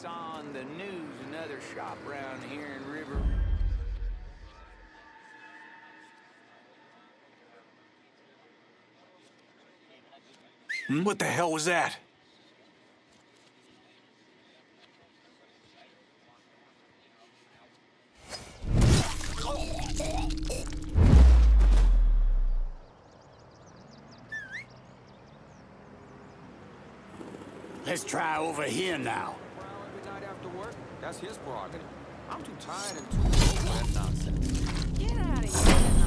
saw on the news another shop round here in River. Hmm? What the hell was that? Let's try over here now. Work? That's his prerogative. I'm too tired and too old for that nonsense. Get out of here.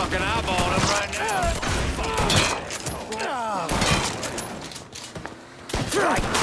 fucking eyeballed him right now. Right.